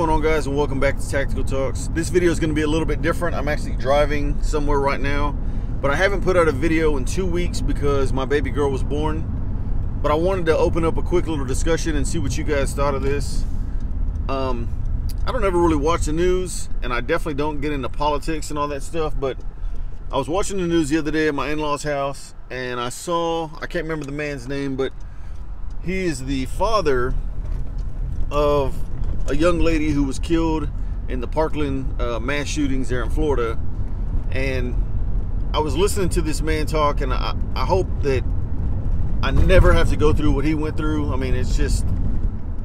going on guys and welcome back to Tactical Talks. This video is going to be a little bit different. I'm actually driving somewhere right now, but I haven't put out a video in two weeks because my baby girl was born. But I wanted to open up a quick little discussion and see what you guys thought of this. Um, I don't ever really watch the news and I definitely don't get into politics and all that stuff, but I was watching the news the other day at my in-laws house and I saw, I can't remember the man's name, but he is the father of a young lady who was killed in the Parkland uh, mass shootings there in Florida. And I was listening to this man talk, and I, I hope that I never have to go through what he went through. I mean, it's just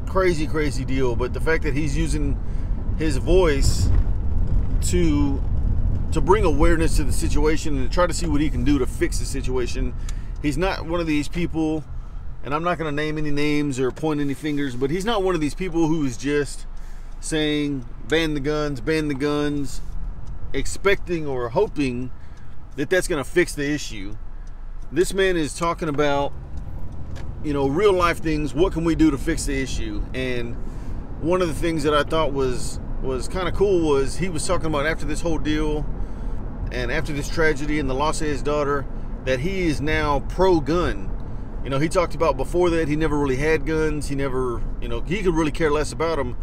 crazy, crazy deal. But the fact that he's using his voice to to bring awareness to the situation and try to see what he can do to fix the situation. He's not one of these people and I'm not going to name any names or point any fingers, but he's not one of these people who is just saying ban the guns, ban the guns, expecting or hoping that that's going to fix the issue. This man is talking about, you know, real life things. What can we do to fix the issue? And one of the things that I thought was was kind of cool was he was talking about after this whole deal and after this tragedy and the loss of his daughter that he is now pro gun you know, he talked about before that he never really had guns. He never, you know, he could really care less about them.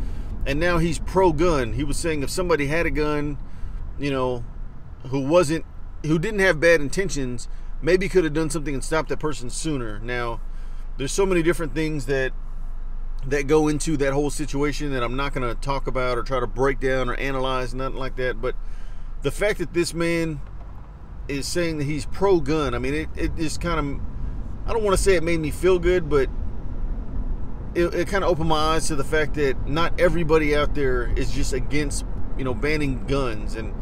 And now he's pro gun. He was saying if somebody had a gun, you know, who wasn't, who didn't have bad intentions, maybe could have done something and stopped that person sooner. Now, there's so many different things that that go into that whole situation that I'm not going to talk about or try to break down or analyze, nothing like that. But the fact that this man is saying that he's pro gun, I mean, it, it just kind of I don't want to say it made me feel good, but it, it kind of opened my eyes to the fact that not everybody out there is just against, you know, banning guns. And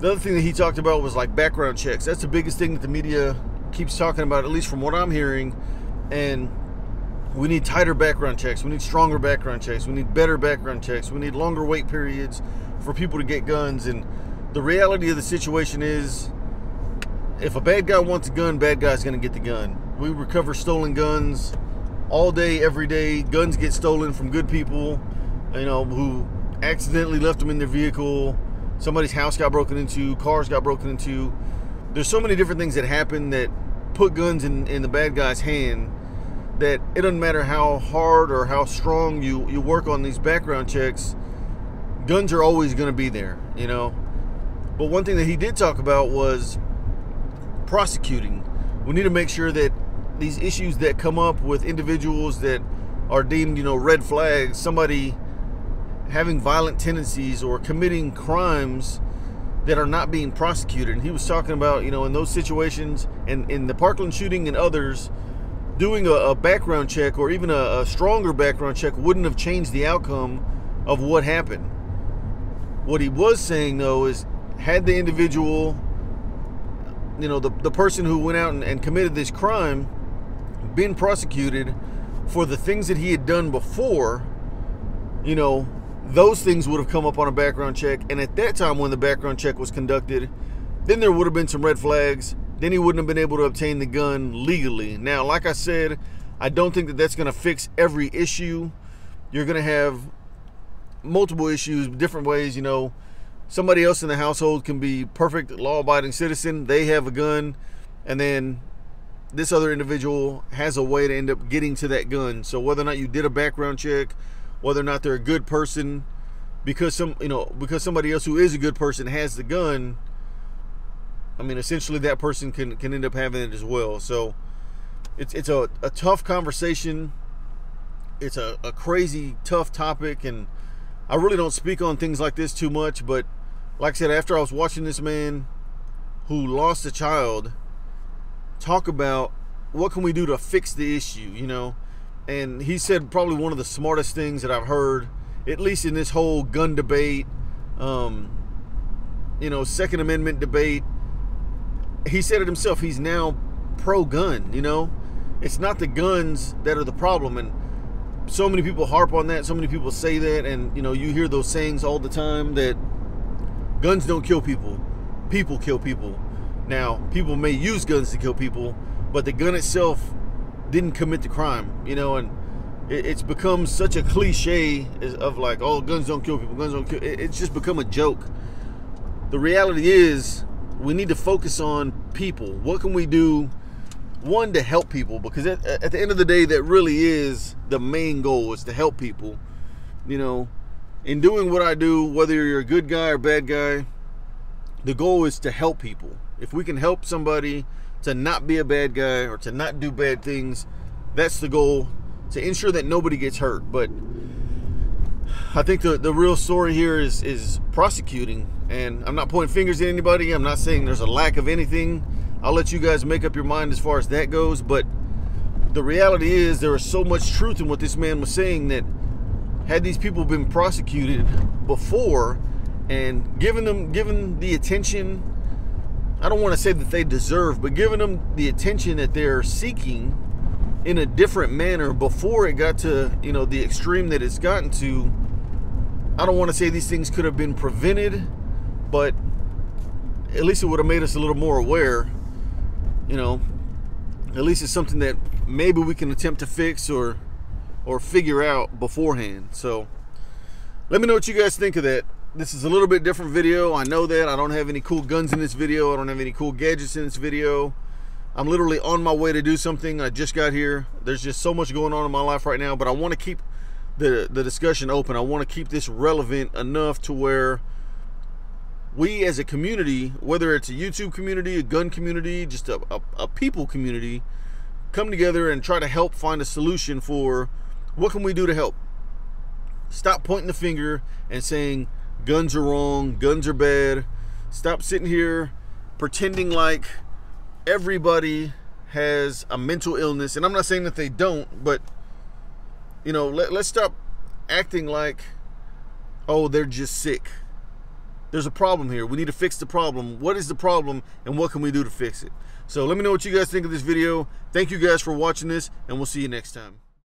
the other thing that he talked about was like background checks. That's the biggest thing that the media keeps talking about, at least from what I'm hearing. And we need tighter background checks. We need stronger background checks. We need better background checks. We need longer wait periods for people to get guns. And the reality of the situation is if a bad guy wants a gun, bad guy's going to get the gun. We recover stolen guns all day, every day. Guns get stolen from good people, you know, who accidentally left them in their vehicle. Somebody's house got broken into, cars got broken into. There's so many different things that happen that put guns in, in the bad guy's hand that it doesn't matter how hard or how strong you, you work on these background checks, guns are always going to be there, you know. But one thing that he did talk about was prosecuting. We need to make sure that these issues that come up with individuals that are deemed, you know, red flags, somebody having violent tendencies or committing crimes that are not being prosecuted. And he was talking about, you know, in those situations and in the Parkland shooting and others, doing a, a background check or even a, a stronger background check wouldn't have changed the outcome of what happened. What he was saying though is had the individual you know, the, the person who went out and, and committed this crime been prosecuted for the things that he had done before, you know, those things would have come up on a background check. And at that time, when the background check was conducted, then there would have been some red flags. Then he wouldn't have been able to obtain the gun legally. Now, like I said, I don't think that that's going to fix every issue. You're going to have multiple issues, different ways, you know somebody else in the household can be perfect law-abiding citizen they have a gun and then this other individual has a way to end up getting to that gun. So whether or not you did a background check whether or not they're a good person because some you know because somebody else who is a good person has the gun i mean essentially that person can can end up having it as well. So it's it's a, a tough conversation. It's a, a crazy tough topic and I really don't speak on things like this too much, but like I said, after I was watching this man who lost a child talk about what can we do to fix the issue, you know, and he said probably one of the smartest things that I've heard, at least in this whole gun debate, um, you know, Second Amendment debate. He said it himself. He's now pro-gun. You know, it's not the guns that are the problem, and so many people harp on that. So many people say that, and you know, you hear those sayings all the time that guns don't kill people, people kill people. Now, people may use guns to kill people, but the gun itself didn't commit the crime, you know. And it, it's become such a cliche of like, oh, guns don't kill people, guns don't kill. It, it's just become a joke. The reality is, we need to focus on people. What can we do? One to help people because at, at the end of the day, that really is the main goal: is to help people. You know, in doing what I do, whether you're a good guy or bad guy, the goal is to help people. If we can help somebody to not be a bad guy or to not do bad things, that's the goal to ensure that nobody gets hurt. But I think the, the real story here is is prosecuting. And I'm not pointing fingers at anybody. I'm not saying there's a lack of anything. I'll let you guys make up your mind as far as that goes. But the reality is there is so much truth in what this man was saying that had these people been prosecuted before and given them given the attention I don't want to say that they deserve, but giving them the attention that they're seeking in a different manner before it got to, you know, the extreme that it's gotten to. I don't want to say these things could have been prevented, but at least it would have made us a little more aware. You know, at least it's something that maybe we can attempt to fix or or figure out beforehand. So let me know what you guys think of that. This is a little bit different video. I know that. I don't have any cool guns in this video. I don't have any cool gadgets in this video. I'm literally on my way to do something. I just got here. There's just so much going on in my life right now, but I want to keep the the discussion open. I want to keep this relevant enough to where we as a community, whether it's a YouTube community, a gun community, just a, a, a people community, come together and try to help find a solution for what can we do to help? Stop pointing the finger and saying guns are wrong, guns are bad. Stop sitting here pretending like everybody has a mental illness. And I'm not saying that they don't, but you know, let, let's stop acting like, oh, they're just sick. There's a problem here. We need to fix the problem. What is the problem and what can we do to fix it? So let me know what you guys think of this video. Thank you guys for watching this and we'll see you next time.